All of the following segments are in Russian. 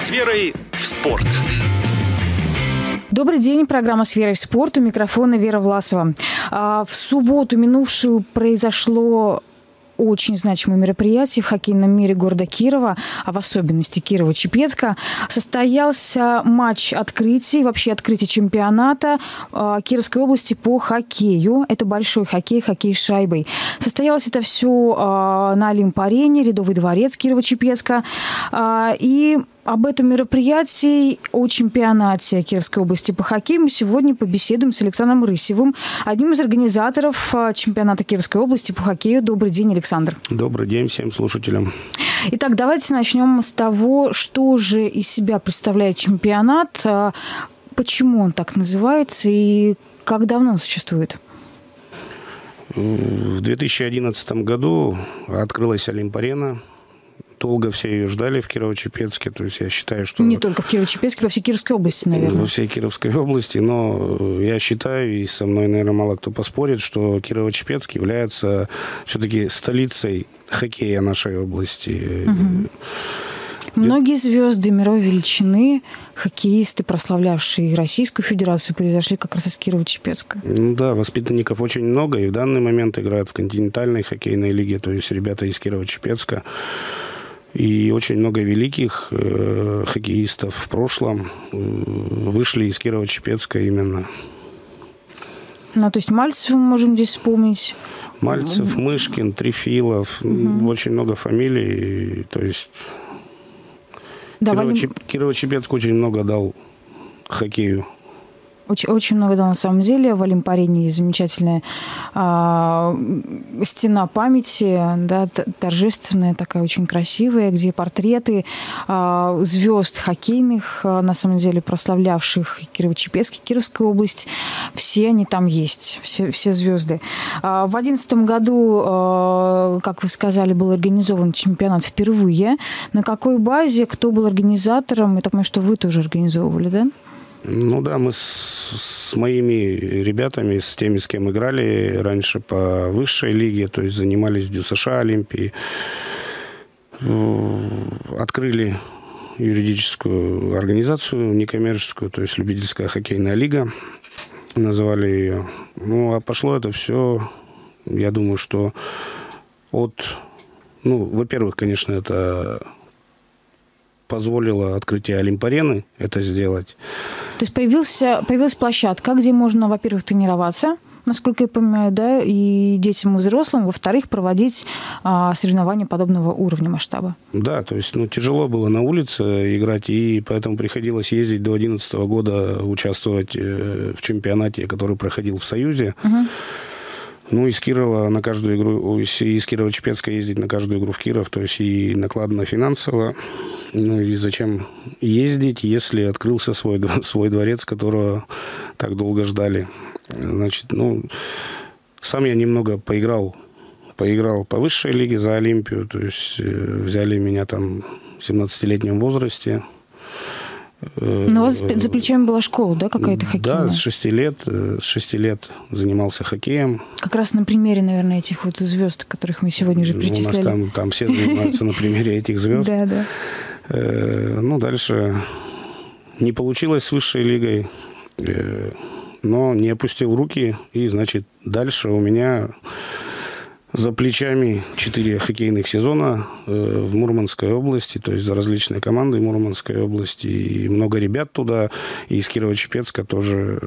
С верой в спорт. Добрый день, программа «С верой в спорт». У микрофона Вера Власова. А, в субботу минувшую произошло очень значимое мероприятие в хоккейном мире города Кирова, а в особенности Кирова-Чепецка, состоялся матч открытия, вообще открытие чемпионата э, Кировской области по хоккею. Это большой хоккей, хоккей с шайбой. Состоялось это все э, на Олимп-арене, Ледовый дворец Кирова-Чепецка. И об этом мероприятии, о чемпионате Кировской области по хоккею мы сегодня побеседуем с Александром Рысевым, одним из организаторов а, чемпионата Кировской области по хоккею. Добрый день, Александр. Добрый день всем слушателям. Итак, давайте начнем с того, что же из себя представляет чемпионат, а, почему он так называется и как давно он существует. В 2011 году открылась Олимп-арена долго все ее ждали в Кирово-Чепецке. То есть я считаю, что... Не только в Кирово-Чепецке, во всей Кировской области, наверное. Во всей Кировской области, но я считаю, и со мной, наверное, мало кто поспорит, что Кирово-Чепецк является все-таки столицей хоккея нашей области. Угу. Многие звезды мировой величины, хоккеисты, прославлявшие Российскую Федерацию, произошли как раз из Кирова-Чепецка. Ну да, воспитанников очень много, и в данный момент играют в континентальной хоккейной лиге, то есть ребята из Кирова-Чепецка. И очень много великих э, хоккеистов в прошлом э, вышли из Кирова-Чепецка именно. Ну, то есть Мальцев мы можем здесь вспомнить. Мальцев, Мышкин, Трифилов, угу. очень много фамилий. То есть да, Кирово-Чеп... Кирово-Чепецк очень много дал хоккею. Очень, очень много, да, на самом деле. В Олимпарене есть замечательная а, стена памяти, да, торжественная, такая очень красивая, где портреты а, звезд хоккейных, а, на самом деле прославлявших Кирово-Чепецк, Кировскую область. Все они там есть, все, все звезды. А, в 2011 году, а, как вы сказали, был организован чемпионат впервые. На какой базе, кто был организатором? Я так понимаю, что вы тоже организовывали, да? Ну да, мы с, с моими ребятами, с теми, с кем играли раньше по высшей лиге, то есть занимались в ДЮСШ Олимпии, открыли юридическую организацию некоммерческую, то есть любительская хоккейная лига, называли ее. Ну, а пошло это все, я думаю, что от... Ну, во-первых, конечно, это позволило открытие Олимпарены это сделать. То есть появился, появилась площадка, где можно, во-первых, тренироваться, насколько я понимаю, да, и детям, и взрослым, во-вторых, проводить а, соревнования подобного уровня масштаба. Да, то есть, ну, тяжело было на улице играть, и поэтому приходилось ездить до 2011 года, участвовать э, в чемпионате, который проходил в Союзе. Угу. Ну, из Кирова на каждую игру, из Кирова-Чепецка ездить на каждую игру в Киров, то есть и накладно финансово. Ну, и зачем ездить, если открылся свой, свой дворец, которого так долго ждали. Значит, ну, сам я немного поиграл, поиграл по высшей лиге за Олимпию, то есть э, взяли меня там в 17-летнем возрасте, но у вас за плечами была школа, да, какая-то хоккейная? Да, с шести лет, э, с шести лет занимался хоккеем. Как раз на примере, наверное, этих вот звезд, которых мы сегодня уже перечисляли. У нас там, там все занимаются на примере этих звезд. Да, да. Э, ну, дальше не получилось с высшей лигой, э, но не опустил руки, и, значит, дальше у меня за плечами четыре хоккейных сезона э, в Мурманской области, то есть за различные команды Мурманской области. И много ребят туда, и из Кирова-Чепецка тоже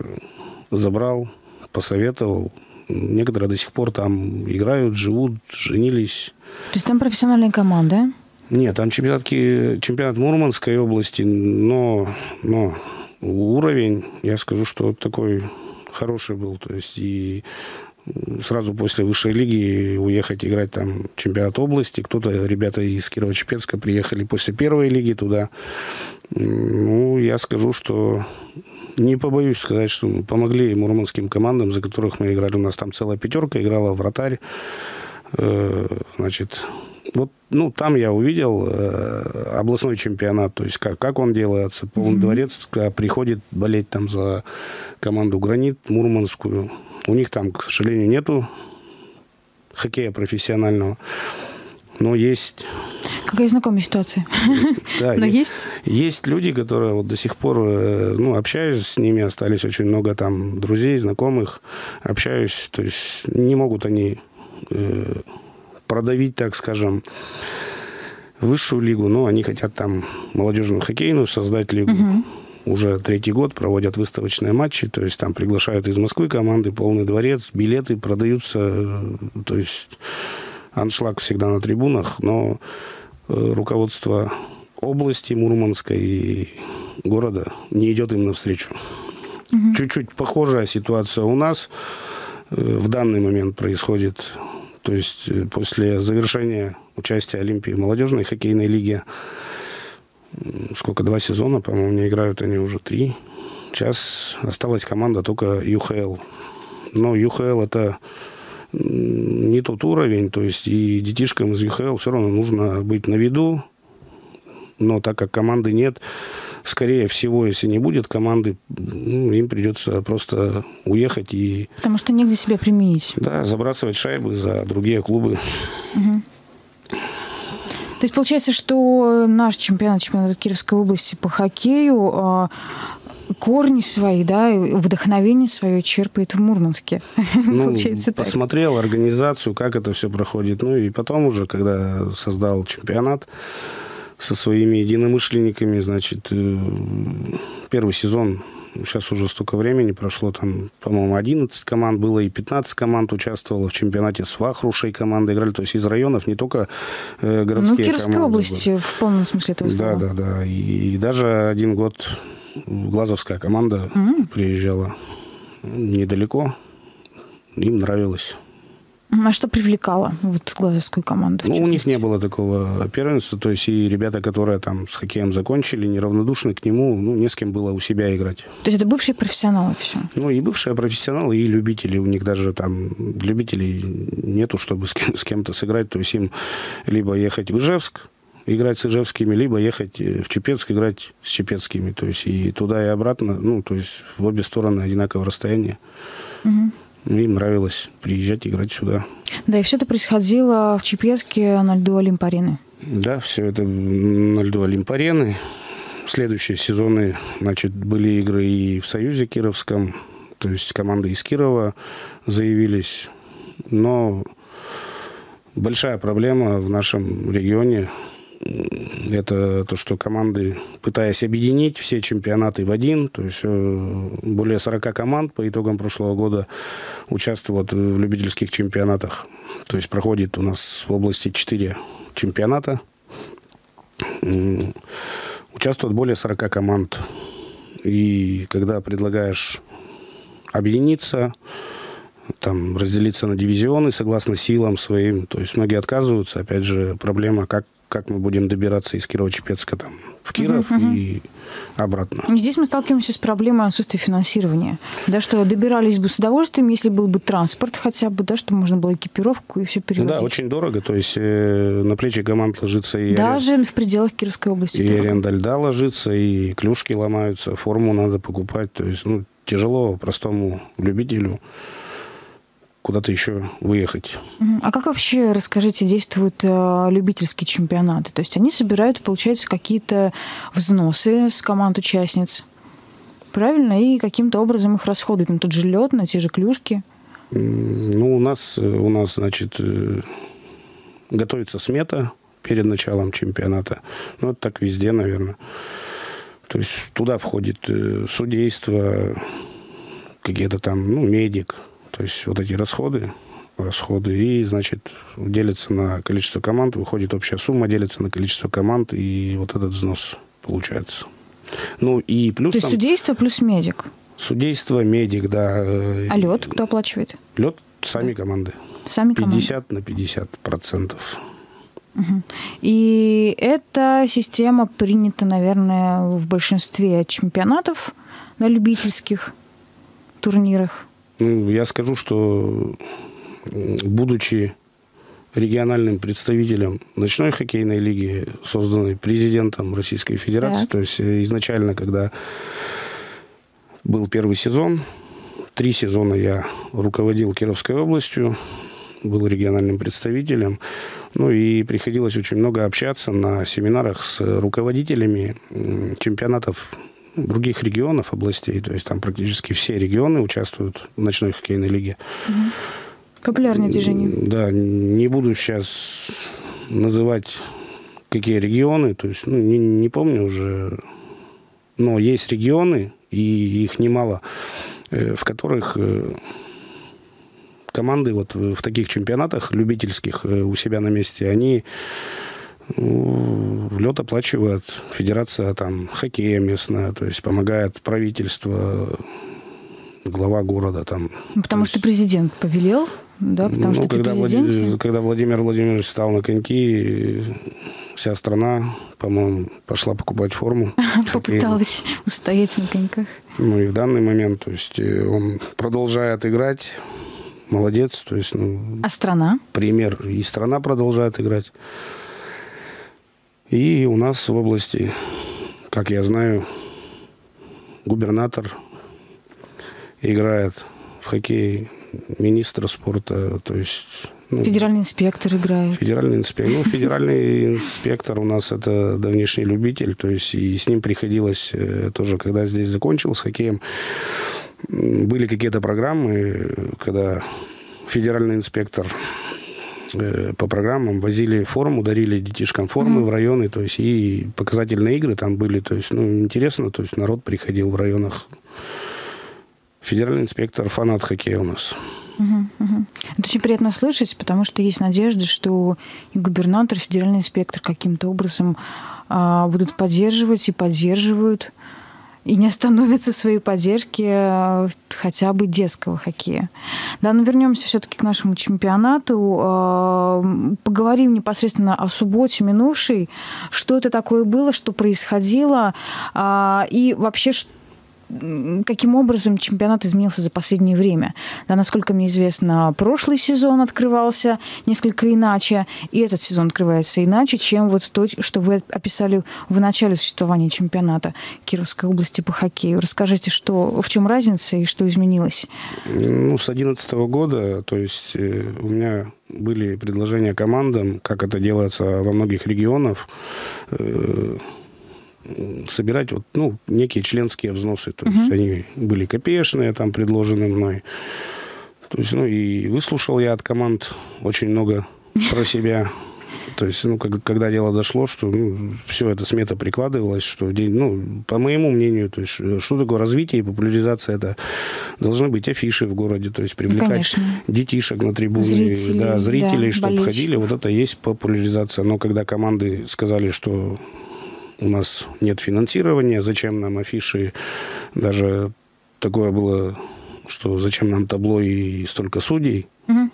забрал, посоветовал. Некоторые до сих пор там играют, живут, женились. То есть там профессиональная команда? Нет, там чемпионат, чемпионат Мурманской области, но, но уровень, я скажу, что такой хороший был. То есть и сразу после высшей лиги уехать играть там чемпионат области. Кто-то, ребята из Кирово-Чепецка приехали после первой лиги туда. Ну, я скажу, что не побоюсь сказать, что мы помогли мурманским командам, за которых мы играли. У нас там целая пятерка играла, вратарь. Э, значит, вот ну, там я увидел э, областной чемпионат, то есть как, как он делается. Полный mm-hmm. дворец приходит болеть там за команду «Гранит» Но есть... Какая знакомая ситуация. Да, Но есть? Есть люди, которые вот до сих пор, э, ну, общаюсь с ними, остались очень много там друзей, знакомых, общаюсь, то есть не могут они э, продавить, так скажем, высшую лигу, но они хотят там молодежную хоккейную создать лигу. Угу. Уже третий год проводят выставочные матчи, то есть там приглашают из Москвы команды, полный дворец, билеты продаются, то есть аншлаг всегда на трибунах, но э, руководство области Мурманской и города не идет им навстречу. Угу. Чуть-чуть похожая ситуация у нас э, в данный момент происходит. То есть после завершения участия Олимпии в молодежной хоккейной лиге сколько, два сезона, по-моему, не играют они уже три. Сейчас осталась команда только ЮХЛ. Но ЮХЛ это не тот уровень, то есть и детишкам из ЮХЛ все равно нужно быть на виду, но так как команды нет, скорее всего, если не будет команды, ну, им придется просто уехать и... Потому что негде себя применить. Да, забрасывать шайбы за другие клубы. Угу. То есть получается, что наш чемпионат, чемпионат Кировской области по хоккею а, корни свои, да, вдохновение свое черпает в Мурманске. Ну, Получается посмотрел так. организацию, как это все проходит. Ну и потом уже, когда создал чемпионат со своими единомышленниками, значит, э, первый сезон сейчас уже столько времени прошло, там, по-моему, 11 команд было, и 15 команд участвовало в чемпионате с Вахрушей команды играли, то есть из районов, не только э, городские Ну, Кировской команды области, были. в полном смысле этого слова. Да, да, да. И, и даже один год Глазовская команда mm-hmm. приезжала недалеко, им нравилось. А что привлекало вот глазовскую команду? Ну, у них не было такого первенства. То есть и ребята, которые там с хоккеем закончили, неравнодушны к нему, ну, не с кем было у себя играть. То есть это бывшие профессионалы все? Ну, и бывшие профессионалы, и любители. У них даже там любителей нету, чтобы с, кем- с кем-то сыграть. То есть им либо ехать в Ижевск, играть с ижевскими, либо ехать в Чепецк играть с чепецкими. То есть и туда, и обратно, ну, то есть в обе стороны одинаковое расстояние. Угу. Им нравилось приезжать, играть сюда. Да, и все это происходило в Чепецке на льду Олимпарены. Да, все это на льду Олимпарены. Следующие сезоны, значит, были игры и в Союзе Кировском, то есть команды из Кирова заявились. Но большая проблема в нашем регионе это то, что команды, пытаясь объединить все чемпионаты в один, то есть э, более 40 команд по итогам прошлого года участвуют в любительских чемпионатах. То есть проходит у нас в области 4 чемпионата. Участвуют более 40 команд. И когда предлагаешь объединиться, там, разделиться на дивизионы согласно силам своим. То есть многие отказываются. Опять же, проблема, как как мы будем добираться из Кирово-Чепецка там в Киров угу, и обратно. Здесь мы сталкиваемся с проблемой отсутствия финансирования. Да, что добирались бы с удовольствием, если был бы транспорт хотя бы, да, чтобы можно было экипировку и все перевозить. Да, очень дорого. То есть э, на плечи команд ложится и... Даже аренд... в пределах Кировской области. И аренда льда ложится, и клюшки ломаются, форму надо покупать. То есть, ну, тяжело простому любителю куда-то еще выехать. А как вообще, расскажите, действуют э, любительские чемпионаты? То есть они собирают, получается, какие-то взносы с команд участниц, правильно? И каким-то образом их расходуют на тот же лед, на те же клюшки? Ну, у нас, э, у нас, значит, э, готовится смета перед началом чемпионата. Ну, это так везде, наверное. То есть туда входит э, судейство, какие-то там, ну, медик, то есть вот эти расходы, расходы, и, значит, делится на количество команд, выходит общая сумма, делится на количество команд, и вот этот взнос получается. Ну, и плюс... То есть там, судейство плюс медик? Судейство, медик, да. А лед кто оплачивает? Лед сами команды. Сами 50 команды. на 50 процентов. Угу. И эта система принята, наверное, в большинстве чемпионатов на любительских турнирах. Ну, я скажу, что будучи региональным представителем ночной хоккейной лиги, созданной президентом Российской Федерации, так. то есть э, изначально, когда был первый сезон, три сезона я руководил Кировской областью, был региональным представителем. Ну и приходилось очень много общаться на семинарах с руководителями чемпионатов других регионов, областей. То есть там практически все регионы участвуют в ночной хоккейной лиге. Популярное движение. Да, не буду сейчас называть какие регионы, то есть, ну, не, не помню уже, но есть регионы, и их немало, э, в которых э, команды вот в таких чемпионатах любительских э, у себя на месте, они лед оплачивает федерация там хоккея местная, то есть помогает правительство, глава города там. Ну, потому что президент повелел, да, потому ну, что когда, Владимир, когда Владимир Владимирович стал на коньки, вся страна, по-моему, пошла покупать форму. Попыталась устоять на коньках. Ну и в данный момент, то есть э, он продолжает играть, молодец, то есть, ну... А страна? Пример. И страна продолжает играть. И у нас в области, как я знаю, губернатор играет в хоккей, министр спорта, то есть... Ну, федеральный инспектор играет. Федеральный инспектор. Ну, федеральный инспектор у нас это давнишний любитель, то есть и с ним приходилось э, тоже, когда здесь закончил с хоккеем, были какие-то программы, когда федеральный инспектор э, по программам возили форму, дарили детишкам формы mm-hmm. в районы, то есть и показательные игры там были, то есть, ну, интересно, то есть народ приходил в районах. Федеральный инспектор фанат хоккея у нас. Угу, угу. Это очень приятно слышать, потому что есть надежда, что и губернатор, и федеральный инспектор каким-то образом а, будут поддерживать и поддерживают и не остановятся в своей поддержке э, хотя бы детского хоккея. Да, но вернемся все-таки к нашему чемпионату. Э, поговорим непосредственно о субботе минувшей. Что это такое было, что происходило, э, и вообще, что каким образом чемпионат изменился за последнее время. Да, насколько мне известно, прошлый сезон открывался несколько иначе, и этот сезон открывается иначе, чем вот то, что вы описали в начале существования чемпионата Кировской области по хоккею. Расскажите, что, в чем разница и что изменилось? Ну, с 2011 года, то есть э, у меня были предложения командам, как это делается во многих регионах, э, собирать вот, ну, некие членские взносы. То угу. есть они были копеечные, там предложены мной. То есть, ну, и выслушал я от команд очень много про себя. То есть, ну, как, когда дело дошло, что ну, все это смета прикладывалось, что, ну, по моему мнению, то есть, что такое развитие и популяризация, это должны быть афиши в городе, то есть привлекать Конечно. детишек на трибуны, зрителей, да, зрителей, да, чтобы ходили, вот это есть популяризация. Но когда команды сказали, что у нас нет финансирования, зачем нам афиши, даже такое было, что зачем нам табло и столько судей. Угу.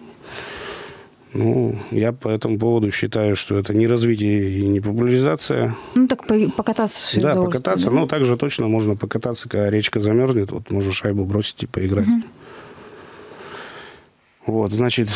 Ну, я по этому поводу считаю, что это не развитие и не популяризация. Ну, так покататься Да, покататься. Да? Ну, также точно можно покататься, когда речка замерзнет, вот можно шайбу бросить и поиграть. Угу. Вот, значит,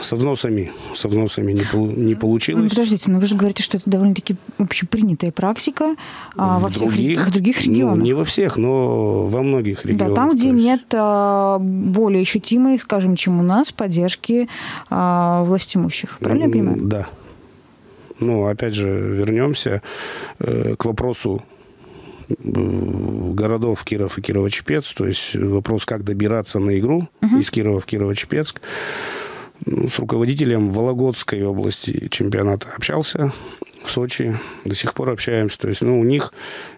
со взносами, со взносами не, не получилось. Подождите, но вы же говорите, что это довольно-таки общепринятая практика а, во всех других, в других ну, регионах. Ну, не во всех, но во многих регионах. Да, там, где есть... нет а, более ощутимой, скажем, чем у нас, поддержки а, властимущих. Правильно я понимаю? Да. Ну, опять же, вернемся э, к вопросу э, городов Киров и Кирово-Чепец, то есть вопрос, как добираться на игру uh-huh. из Кирова в Кирово-Чепецк. Ну, с руководителем Вологодской области чемпионата общался в Сочи. До сих пор общаемся. То есть, ну, у них,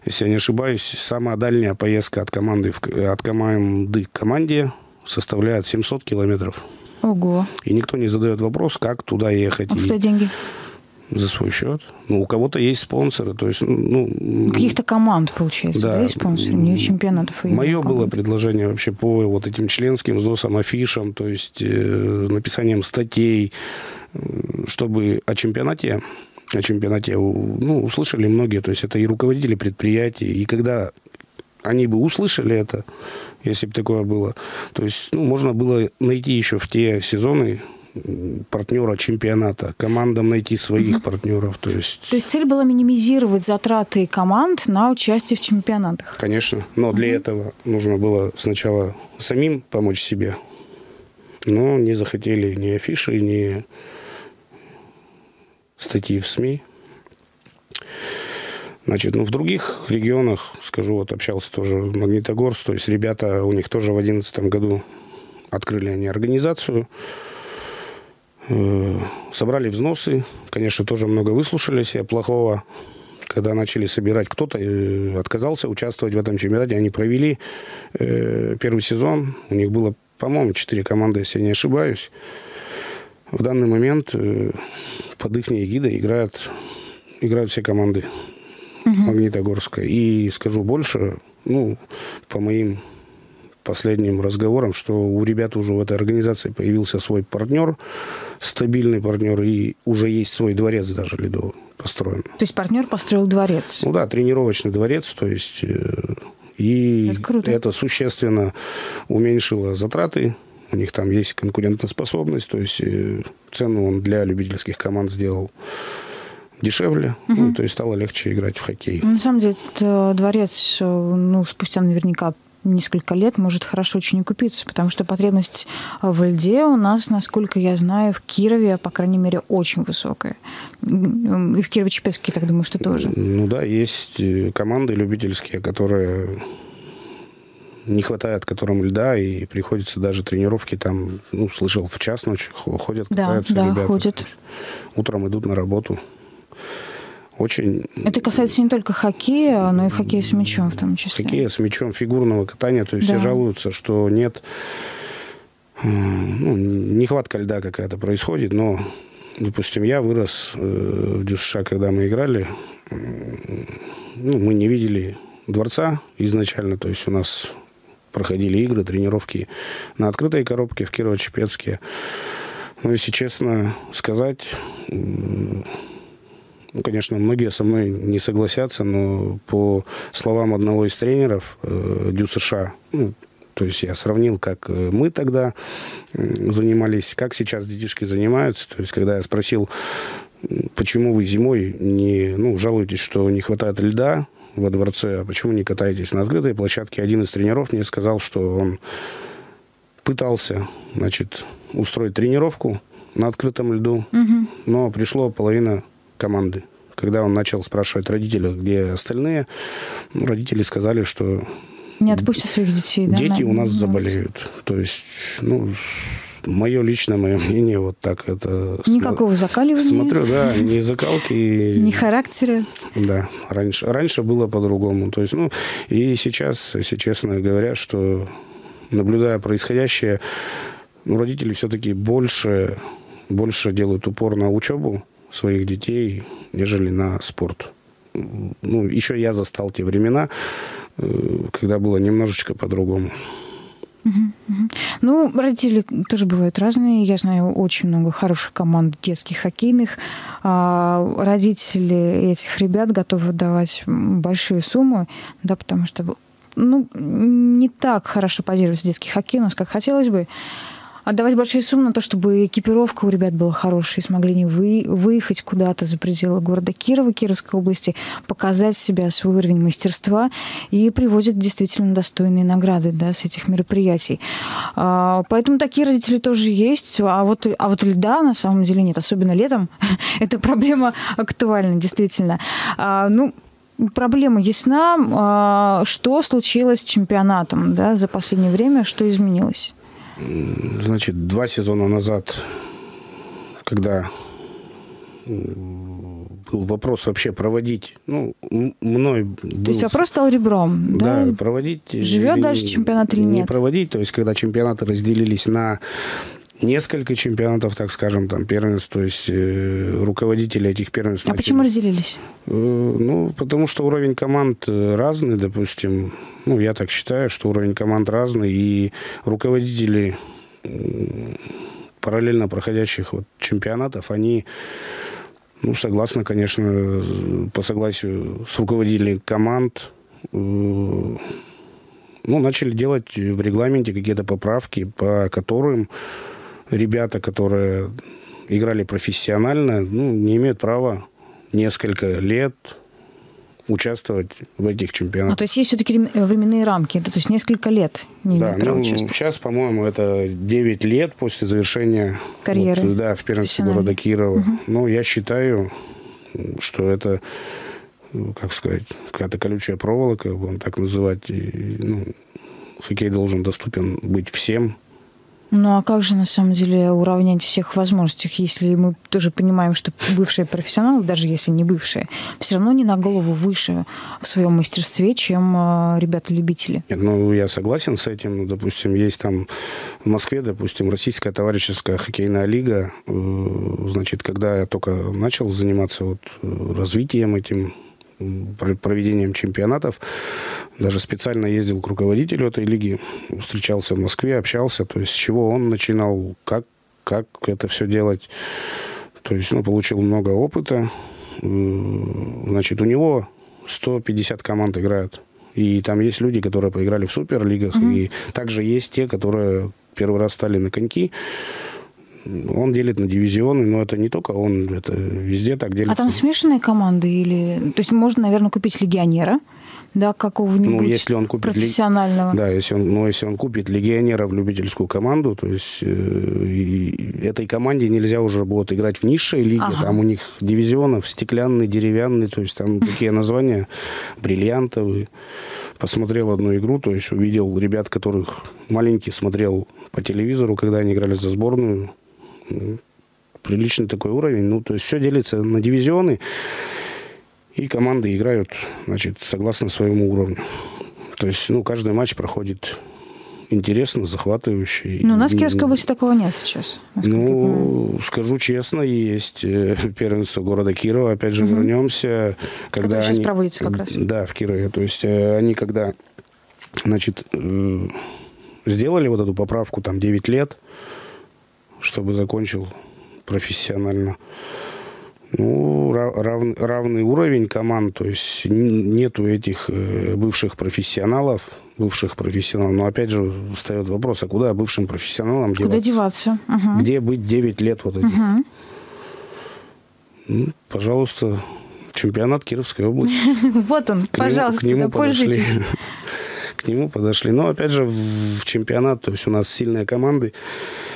если я не ошибаюсь, самая дальняя поездка от команды, от команды к команде составляет 700 километров. Ого. И никто не задает вопрос, как туда ехать. А кто деньги? За свой счет. Ну, у кого-то есть спонсоры, то есть, ну... Каких-то команд, получается, да, да есть спонсоры, не чемпионатов. Мое было предложение вообще по вот этим членским взносам, афишам, то есть э, написанием статей, чтобы о чемпионате, о чемпионате, ну, услышали многие, то есть это и руководители предприятий, и когда они бы услышали это, если бы такое было, то есть, ну, можно было найти еще в те сезоны партнера чемпионата, командам найти своих угу. партнеров. То есть... то есть цель была минимизировать затраты команд на участие в чемпионатах? Конечно, но для угу. этого нужно было сначала самим помочь себе. но не захотели ни афиши, ни статьи в СМИ. Значит, ну, в других регионах, скажу, вот общался тоже Магнитогорск, то есть ребята, у них тоже в 2011 году открыли они организацию, собрали взносы, конечно, тоже много выслушали себя плохого, когда начали собирать, кто-то э, отказался участвовать в этом чемпионате, они провели э, первый сезон, у них было, по-моему, четыре команды, если я не ошибаюсь. В данный момент под их эгидой играют, играют все команды угу. Магнитогорска. И скажу больше, ну, по моим последним разговорам, что у ребят уже в этой организации появился свой партнер, стабильный партнер, и уже есть свой дворец даже ледовый построен. То есть партнер построил дворец? Ну да, тренировочный дворец, то есть... Э, и это, круто. это существенно уменьшило затраты. У них там есть конкурентоспособность, то есть э, цену он для любительских команд сделал дешевле, угу. ну, то есть стало легче играть в хоккей. На самом деле, этот э, дворец, ну, спустя наверняка несколько лет может хорошо очень окупиться, потому что потребность в льде у нас, насколько я знаю, в Кирове, по крайней мере, очень высокая. И в Кирово-Чепецке, так думаю, что тоже. Ну да, есть э, команды любительские, которые не хватает которым льда, и приходится даже тренировки там, ну, слышал, в час ночи ходят, катаются да, да, ребята. ходят. Утром идут на работу очень... Это касается не только хоккея, но и хоккея с мячом в том числе. Хоккея с мячом, фигурного катания. То есть да. все жалуются, что нет... Ну, нехватка льда какая-то происходит, но, допустим, я вырос э, в ДЮСШ, когда мы играли. Ну, мы не видели дворца изначально, то есть у нас проходили игры, тренировки на открытой коробке в Кирово-Чепецке. Но, если честно сказать, ну, конечно, многие со мной не согласятся, но по словам одного из тренеров э, Дю США, ну, то есть я сравнил, как э, мы тогда занимались, как сейчас детишки занимаются. То есть когда я спросил, почему вы зимой не ну, жалуетесь, что не хватает льда во дворце, а почему не катаетесь на открытой площадке, один из тренеров мне сказал, что он пытался, значит, устроить тренировку на открытом льду, угу. но пришло половина команды. Когда он начал спрашивать родителей, где остальные, родители сказали, что... Не отпустят своих детей, да? Дети у нас заболеют. То есть, ну, мое личное, мое мнение, вот так это... Никакого закаливания? Смотрю, да, ни закалки... Ни характера? Да, раньше, раньше было по-другому. То есть, ну, и сейчас, если честно говоря, что наблюдая происходящее, ну, родители все-таки больше, больше делают упор на учебу, своих детей, нежели на спорт. Ну, еще я застал те времена, э, когда было немножечко по-другому. Ну, родители тоже бывают разные. Я знаю очень много хороших команд детских хоккейных. А, родители этих ребят готовы давать большие суммы, да, потому что ну, не так хорошо поддерживается детский хоккей у нас, как хотелось бы отдавать большие суммы на то, чтобы экипировка у ребят была хорошая, и смогли не вы, выехать куда-то за пределы города Кирова, Кировской области, показать себя, свой уровень мастерства и привозят действительно достойные награды да, с этих мероприятий. А, поэтому такие родители тоже есть. А вот, а вот льда на самом деле нет, особенно летом. Эта проблема актуальна, действительно. А, ну, проблема ясна. А, что случилось с чемпионатом да, за последнее время? Что изменилось? Значит, два сезона назад, когда был вопрос вообще проводить, ну, мной... Был, то есть вопрос стал ребром, да? Да, проводить... Живет дальше чемпионат или нет? Не проводить, то есть когда чемпионаты разделились на несколько чемпионатов, так скажем, там первенств, то есть э, руководители этих первенств. А начали... почему разделились? Э, ну, потому что уровень команд э, разный, допустим. Ну, я так считаю, что уровень команд разный, и руководители параллельно проходящих вот чемпионатов, они, ну, согласно, конечно, по согласию с руководителями команд, э, ну, начали делать в регламенте какие-то поправки, по которым ребята, которые играли профессионально, ну, не имеют права несколько лет участвовать в этих чемпионатах. А, то есть есть все-таки временные рамки, да, то есть несколько лет не да, ну, сейчас, по-моему, это 9 лет после завершения карьеры вот, да, в первенстве города Кирова. Угу. Ну, я считаю, что это, как сказать, какая-то колючая проволока, будем так называть. И, ну, хоккей должен доступен быть всем, ну а как же на самом деле уравнять всех возможностях, если мы тоже понимаем, что бывшие профессионалы, даже если не бывшие, все равно не на голову выше в своем мастерстве, чем э, ребята-любители? Нет, ну я согласен с этим. Ну, допустим, есть там в Москве, допустим, Российская товарищеская хоккейная лига. Э, значит, когда я только начал заниматься вот развитием этим проведением чемпионатов. Даже специально ездил к руководителю этой лиги, встречался в Москве, общался, то есть с чего он начинал, как, как это все делать. То есть, ну, получил много опыта. Значит, у него 150 команд играют. И там есть люди, которые поиграли в суперлигах, mm-hmm. и также есть те, которые первый раз стали на коньки. Он делит на дивизионы, но это не только он, это везде так делится. А там смешанные команды или... То есть можно, наверное, купить легионера, да, какого-нибудь ну, если он купит профессионального. Да, если он, ну, если он купит легионера в любительскую команду, то есть э, этой команде нельзя уже будет играть в низшей лиге, ага. там у них дивизионов стеклянный, деревянный, то есть там такие названия бриллиантовые. Посмотрел одну игру, то есть увидел ребят, которых маленький смотрел по телевизору, когда они играли за сборную, приличный такой уровень. Ну, то есть все делится на дивизионы, и команды играют, значит, согласно своему уровню. То есть, ну, каждый матч проходит интересно, захватывающе. Ну, у нас в Кировской области такого нет сейчас. Ну, скажу честно, есть э, первенство города Кирова. Опять же, угу. вернемся. Когда они, сейчас проводится как раз. Да, в Кирове. То есть э, они когда, значит, э, сделали вот эту поправку, там, 9 лет, чтобы закончил профессионально. Ну, рав, равный уровень команд, то есть нету этих э, бывших профессионалов, бывших профессионалов. Но опять же встает вопрос, а куда бывшим профессионалам куда деваться? деваться? Угу. Где быть 9 лет вот этих? Угу. Ну, пожалуйста, чемпионат Кировской области. Вот он, пожалуйста, к нему подошли. К нему подошли. Но опять же в чемпионат, то есть у нас сильные команды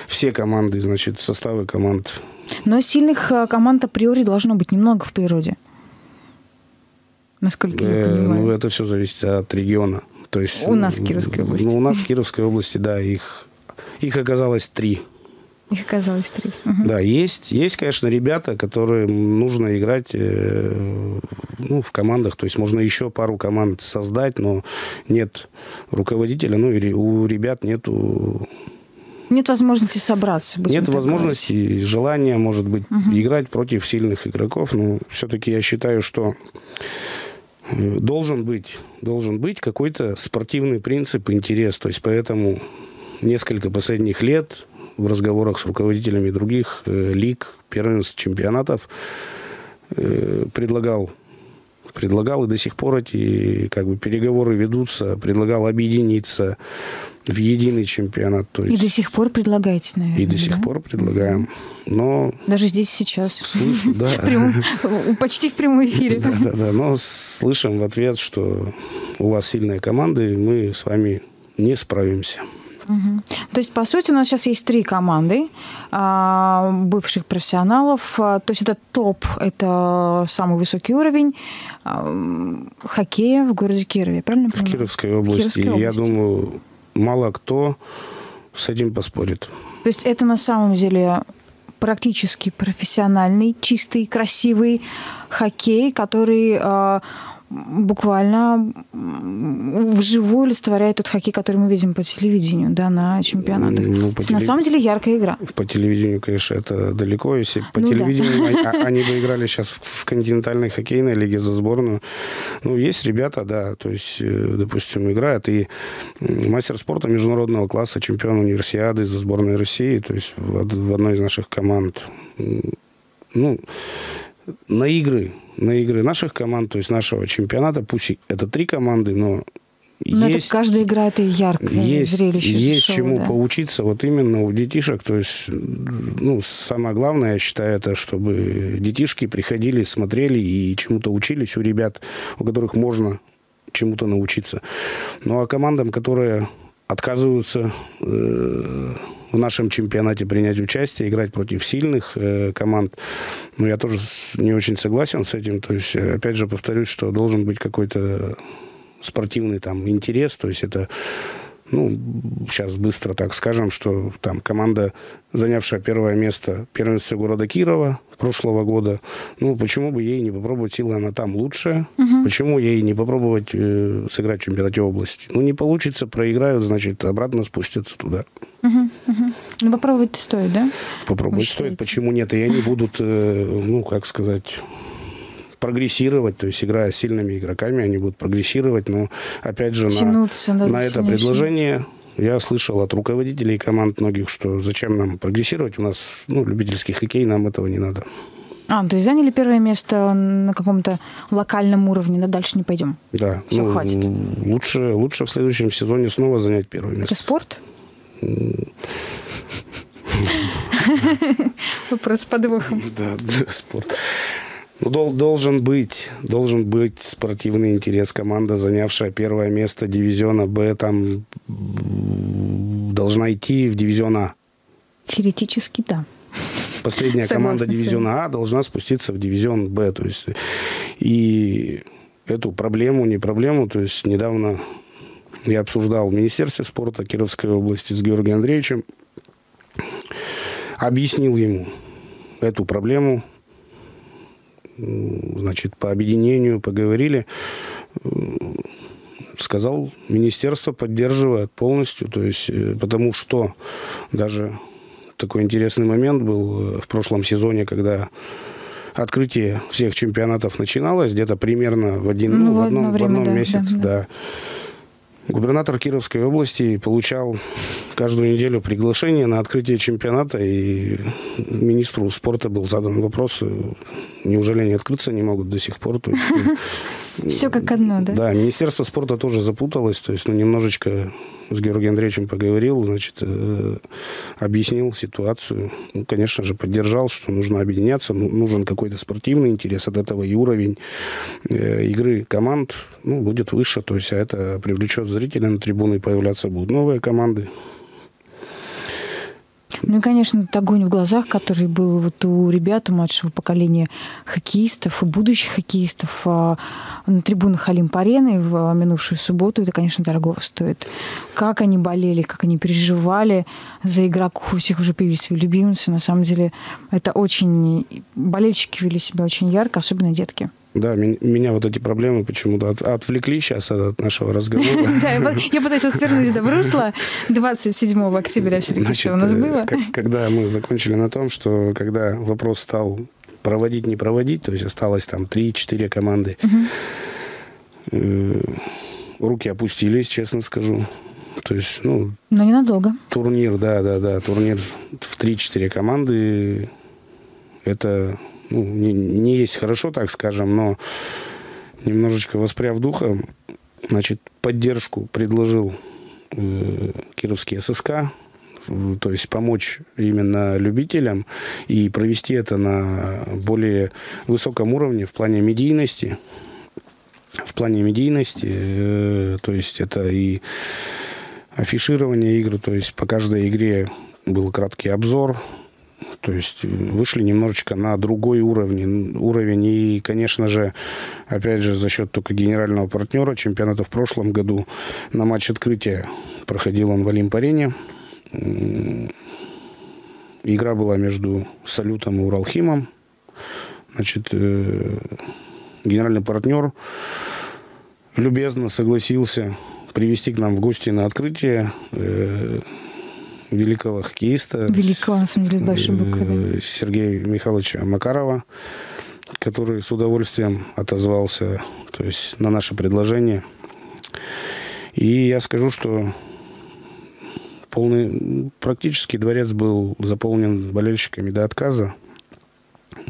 все команды, значит, составы команд. Но сильных э, команд априори должно быть немного в природе. Насколько я э, понимаю. Ну, это все зависит от региона. То есть, у нас в Кировской области. Ну, у нас в Кировской области, да, их, их оказалось три. Их оказалось три. Угу. Да, есть, есть, конечно, ребята, которым нужно играть э, ну, в командах. То есть можно еще пару команд создать, но нет руководителя, ну, и у ребят нету нет возможности собраться. Нет возможности, говорить. желания, может быть, угу. играть против сильных игроков. Но все-таки я считаю, что э, должен быть, должен быть какой-то спортивный принцип, интерес. То есть поэтому несколько последних лет в разговорах с руководителями других э, лиг, первенств, чемпионатов э, предлагал предлагал, и до сих пор эти как бы, переговоры ведутся, предлагал объединиться, в единый чемпионат. То есть... И до сих пор предлагаете, наверное. И до сих да? пор предлагаем. Но... Даже здесь сейчас. Слышу, да. Почти в прямом эфире. Да, да, да. Но слышим в ответ, что у вас сильная команда, и мы с вами не справимся. Угу. То есть, по сути, у нас сейчас есть три команды а, бывших профессионалов. А, то есть это топ, это самый высокий уровень а, хоккея в городе Кирове, правильно? В Кировской области. Кировской области. Я думаю, мало кто с этим поспорит. То есть это на самом деле практически профессиональный, чистый, красивый хоккей, который э, буквально вживую олицетворяет тот хоккей, который мы видим по телевидению, да, на чемпионатах. Ну, по телев... На самом деле яркая игра. По телевидению, конечно, это далеко. Если по ну, телевидению да. они бы играли сейчас в континентальной хоккейной лиге за сборную. Ну, есть ребята, да, то есть, э, допустим, играют и мастер спорта международного класса, чемпион универсиады за сборной России, то есть в одной из наших команд. Ну, на игры на игры наших команд, то есть нашего чемпионата. Пусть это три команды, но Но есть, это каждая игра это яркое есть, зрелище. Есть шоу, чему да? поучиться вот именно у детишек. То есть, ну, самое главное, я считаю, это чтобы детишки приходили, смотрели и чему-то учились у ребят, у которых можно чему-то научиться. Ну, а командам, которые отказываются э, в нашем чемпионате принять участие, играть против сильных э, команд. Но я тоже не очень согласен с этим. То есть, опять же, повторюсь, что должен быть какой-то спортивный там интерес. То есть это ну, сейчас быстро так скажем, что там команда, занявшая первое место в первенстве города Кирова прошлого года, ну, почему бы ей не попробовать силы, она там лучшая, угу. почему ей не попробовать э, сыграть в чемпионате области? Ну, не получится, проиграют, значит, обратно спустятся туда. Угу, угу. Ну, попробовать стоит, да? Попробовать стоит, почему нет? И они будут, э, ну, как сказать прогрессировать, то есть играя с сильными игроками, они будут прогрессировать, но опять же Тянуться, на, на это предложение я слышал от руководителей команд многих, что зачем нам прогрессировать, у нас ну, любительский хоккей, нам этого не надо. А, то есть заняли первое место на каком-то локальном уровне, да, дальше не пойдем. Да, Все, ну, хватит. Лучше, лучше в следующем сезоне снова занять первое место. Это спорт? Вопрос с подвохом. Да, да, спорт. Ну, должен быть, должен быть спортивный интерес. Команда, занявшая первое место дивизиона Б, там должна идти в дивизион А. Теоретически, да. Последняя Согласна команда дивизиона А должна спуститься в дивизион Б. То есть, и эту проблему, не проблему, то есть недавно я обсуждал в Министерстве спорта Кировской области с Георгием Андреевичем, объяснил ему эту проблему, значит, по объединению поговорили. Сказал, министерство поддерживает полностью, то есть, э, потому что даже такой интересный момент был э, в прошлом сезоне, когда открытие всех чемпионатов начиналось где-то примерно в один, ну, ну в, одном, время, в одном да, месяце, да. да. Губернатор Кировской области получал каждую неделю приглашение на открытие чемпионата, и министру спорта был задан вопрос, неужели они открыться не могут до сих пор. Ну, Все как одно, да? Да, Министерство спорта тоже запуталось, то есть ну, немножечко с Георгием Андреевичем поговорил, значит, э, объяснил ситуацию. Ну, конечно же, поддержал, что нужно объединяться, ну, нужен какой-то спортивный интерес от этого, и уровень э, игры команд ну, будет выше, то есть а это привлечет зрителей на трибуны, появляться будут новые команды. Ну и, конечно, этот огонь в глазах, который был вот у ребят, у младшего поколения хоккеистов и будущих хоккеистов а, на трибунах Олимп-арены в минувшую субботу, это, конечно, дорого стоит. Как они болели, как они переживали за игроков, у всех уже появились свои любимцы. На самом деле, это очень... Болельщики вели себя очень ярко, особенно детки. Да, меня вот эти проблемы почему-то от, отвлекли сейчас от нашего разговора. Да, я пытаюсь вас вернуть в русло. 27 октября все-таки что у нас э, было. Когда мы закончили на том, что когда вопрос стал проводить, не проводить, то есть осталось там 3-4 команды, э, руки опустились, честно скажу. То есть, ну... Но ненадолго. Турнир, да, да, да, турнир в 3-4 команды. Это ну, не, не есть хорошо, так скажем, но немножечко воспряв духом, значит, поддержку предложил э, Кировский ССК, то есть помочь именно любителям и провести это на более высоком уровне в плане медийности. В плане медийности, э, то есть это и афиширование игр, то есть по каждой игре был краткий обзор, то есть вышли немножечко на другой уровень. уровень. И, конечно же, опять же, за счет только генерального партнера чемпионата в прошлом году на матч открытия проходил он в Олимп-арене. Игра была между Салютом и Уралхимом. Значит, э, генеральный партнер любезно согласился привести к нам в гости на открытие э, великого хоккеиста. Великого, на самом деле, большой буквы. Сергея Михайловича Макарова, который с удовольствием отозвался то есть, на наше предложение. И я скажу, что полный, практически дворец был заполнен болельщиками до отказа.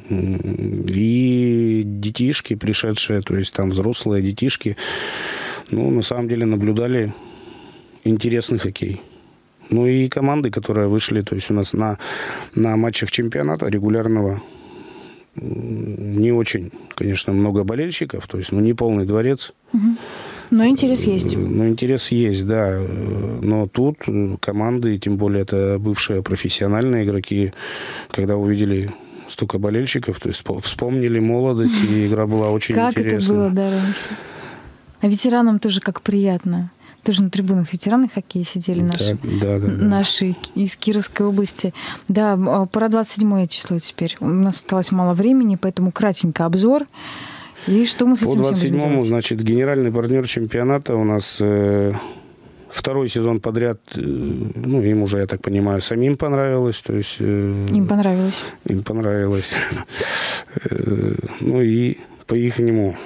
И детишки, пришедшие, то есть там взрослые детишки, ну, на самом деле наблюдали интересный хоккей. Ну и команды, которые вышли, то есть у нас на, на матчах чемпионата регулярного не очень, конечно, много болельщиков, то есть, ну, не полный дворец. Но интерес есть. Ну, интерес есть, да. Но тут команды, тем более это бывшие профессиональные игроки, когда увидели столько болельщиков, то есть вспомнили молодость, и игра была очень как интересная. Как это было, да, раньше? А ветеранам тоже как приятно. Тоже на трибунах ветераны хоккея сидели наши, да, да, да, наши из Кировской области. Да, пора 27 число теперь. У нас осталось мало времени, поэтому кратенько обзор. И что мы с этим По 27-му, значит, генеральный партнер чемпионата у нас э, второй сезон подряд, э, ну, им уже, я так понимаю, самим понравилось. То есть, э, им понравилось. Им понравилось. Э, ну и по ихнему,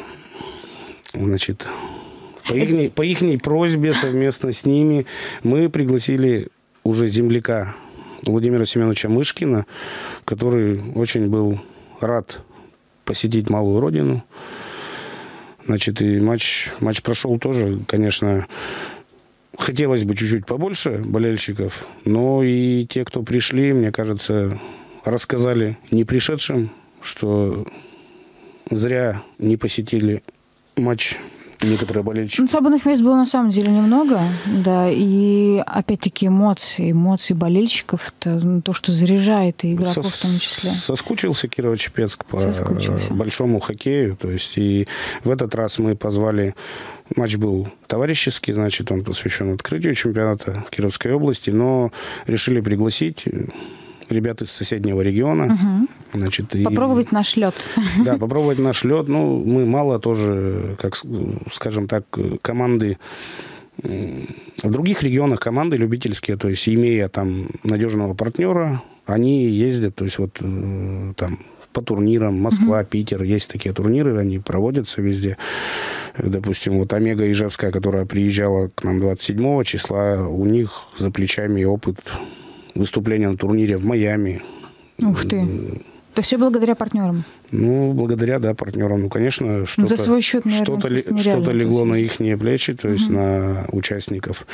значит, по их, по ихней просьбе совместно с ними мы пригласили уже земляка Владимира Семеновича Мышкина, который очень был рад посетить малую родину. Значит, и матч, матч прошел тоже, конечно, хотелось бы чуть-чуть побольше болельщиков, но и те, кто пришли, мне кажется, рассказали не пришедшим, что зря не посетили матч некоторые болельщики. Ну, свободных мест было на самом деле немного, да, и опять-таки эмоции, эмоции болельщиков, это ну, то, что заряжает и игроков Со- в том числе. Соскучился Кирово-Чепецк по Соскучился. большому хоккею, то есть и в этот раз мы позвали Матч был товарищеский, значит, он посвящен открытию чемпионата Кировской области, но решили пригласить ребят из соседнего региона. Угу. Значит, попробовать и, наш лед. Да, попробовать наш лед. Ну, мы мало тоже, как скажем так, команды в других регионах команды любительские, то есть имея там надежного партнера, они ездят, то есть вот э, там по турнирам, Москва, mm Питер, есть такие турниры, они проводятся везде. Допустим, вот Омега Ижевская, которая приезжала к нам 27 числа, у них за плечами опыт выступления на турнире в Майами. Ух ты. Это все благодаря партнерам? Ну, благодаря, да, партнерам. Ну, конечно, что-то, счет, наверное, что-то, что-то легло на их плечи, то есть угу. на участников.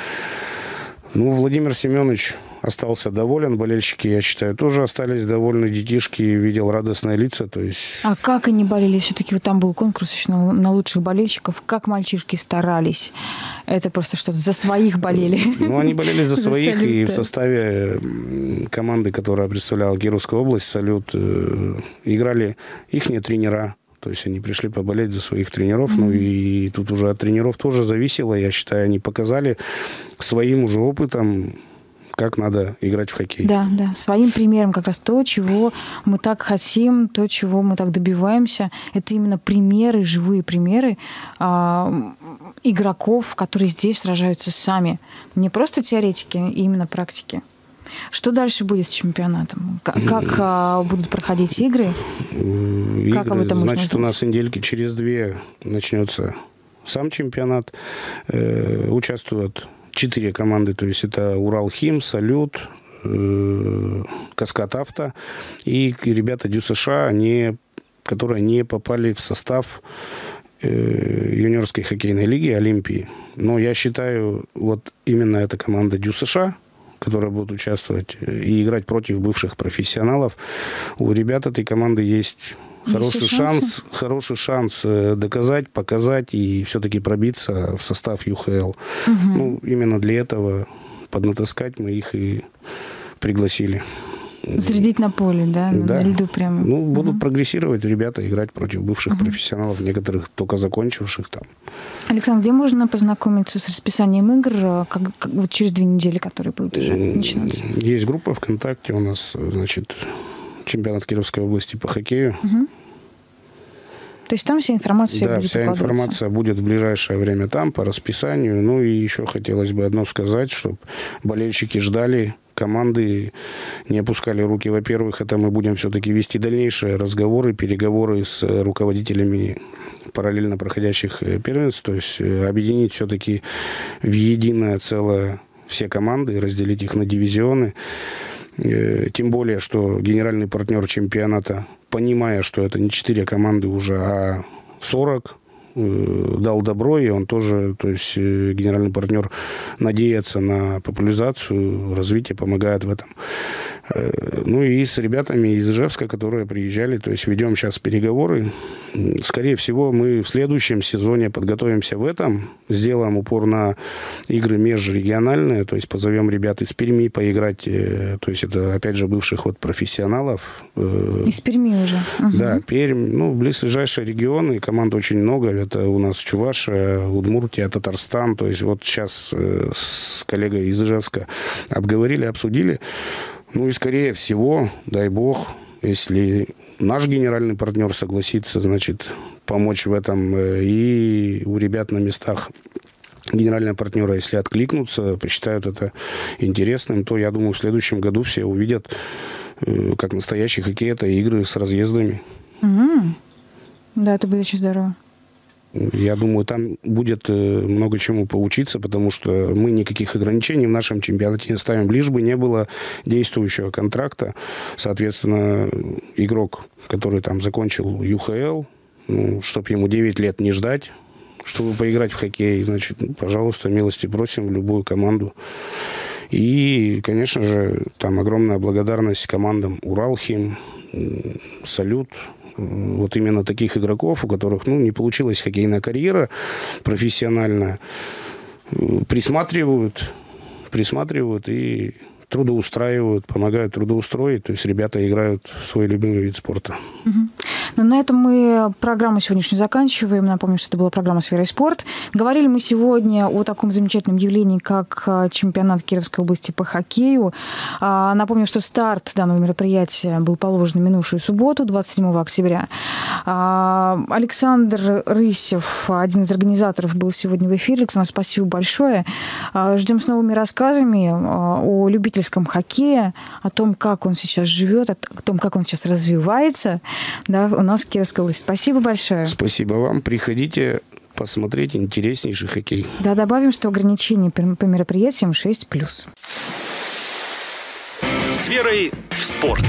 Ну, Владимир Семенович остался доволен. Болельщики, я считаю, тоже остались довольны. Детишки видел радостные лица. То есть... А как они болели? Все-таки вот там был конкурс еще на, на лучших болельщиков. Как мальчишки старались? Это просто что-то за своих болели. Ну, они болели за своих. И в составе команды, которая представляла Кировскую область, «Салют», э, играли их тренера. То есть они пришли поболеть за своих тренеров. Mm-hmm. Ну и тут уже от тренеров тоже зависело. Я считаю, они показали своим уже опытом, как надо играть в хоккей. Да, да, своим примером как раз то, чего мы так хотим, то, чего мы так добиваемся. Это именно примеры, живые примеры а, игроков, которые здесь сражаются сами. Не просто теоретики, а именно практики. Что дальше будет с чемпионатом? Как, как а, будут проходить игры? игры? Как об этом Значит, у нас недельки через две начнется сам чемпионат. Э, участвуют четыре команды, то есть это Уралхим, Салют, э, Каскад Авто и ребята Дю США, они, которые не попали в состав э, юниорской хоккейной лиги Олимпии. Но я считаю, вот именно эта команда Дю США, которая будет участвовать и играть против бывших профессионалов, у ребят этой команды есть хороший шанс, хороший шанс э, доказать, показать и все-таки пробиться в состав ЮХЛ. Угу. Ну, именно для этого поднатаскать мы их и пригласили. Зарядить на поле, да? да. На льду прямо. Ну, будут угу. прогрессировать ребята, играть против бывших угу. профессионалов, некоторых только закончивших там. Александр, где можно познакомиться с расписанием игр как, как, вот через две недели, которые будут уже начинаться? Есть группа ВКонтакте у нас, значит, чемпионат Кировской области по хоккею. Угу. То есть там вся информация да, будет вся информация будет в ближайшее время там по расписанию. Ну и еще хотелось бы одно сказать, чтобы болельщики ждали команды не опускали руки. Во-первых, это мы будем все-таки вести дальнейшие разговоры, переговоры с руководителями параллельно проходящих э, первенств, то есть э, объединить все-таки в единое целое все команды, разделить их на дивизионы. Э, тем более, что генеральный партнер чемпионата понимая, что это не 4 команды уже, а 40, Э, дал добро, и он тоже, то есть э, генеральный партнер надеется на популяризацию, развитие, помогает в этом. Э, ну и с ребятами из Ижевска, которые приезжали, то есть ведем сейчас переговоры. Скорее всего, мы в следующем сезоне подготовимся в этом, сделаем упор на игры межрегиональные, то есть позовем ребят из Перми поиграть, то есть это, опять же, бывших вот профессионалов. Из Перми уже? Да, Пермь, ну, близлежащие регионы, команд очень много, это у нас Чувашия, Удмуртия, Татарстан. То есть вот сейчас э, с коллегой из Ижевска обговорили, обсудили. Ну и скорее всего, дай бог, если наш генеральный партнер согласится, значит, помочь в этом э, и у ребят на местах генерального партнера, если откликнутся, посчитают это интересным, то, я думаю, в следующем году все увидят, э, как настоящий хоккей, это игры с разъездами. Mm-hmm. Да, это будет очень здорово. Я думаю, там будет э, много чему поучиться, потому что мы никаких ограничений в нашем чемпионате не ставим. Лишь бы не было действующего контракта. Соответственно, игрок, который там закончил ЮХЛ, ну, чтобы ему 9 лет не ждать, чтобы поиграть в хоккей, значит, пожалуйста, милости просим в любую команду. И, конечно же, там огромная благодарность командам Уралхим, Салют, вот именно таких игроков, у которых ну, не получилась хоккейная карьера профессиональная, присматривают, присматривают и трудоустраивают, помогают трудоустроить. То есть ребята играют в свой любимый вид спорта. Ну, на этом мы программу сегодняшнюю заканчиваем. Напомню, что это была программа «Сфера и спорт». Говорили мы сегодня о таком замечательном явлении, как а, чемпионат Кировской области по хоккею. А, напомню, что старт данного мероприятия был положен минувшую субботу, 27 октября. А, Александр Рысев, один из организаторов, был сегодня в эфире. Александр, спасибо большое. Ждем с новыми рассказами о любительском хоккее, о том, как он сейчас живет, о том, как он сейчас развивается да, у нас в Кировской области. Спасибо большое. Спасибо вам. Приходите посмотреть интереснейший хоккей. Да, добавим, что ограничения по мероприятиям 6+. С верой в спорт.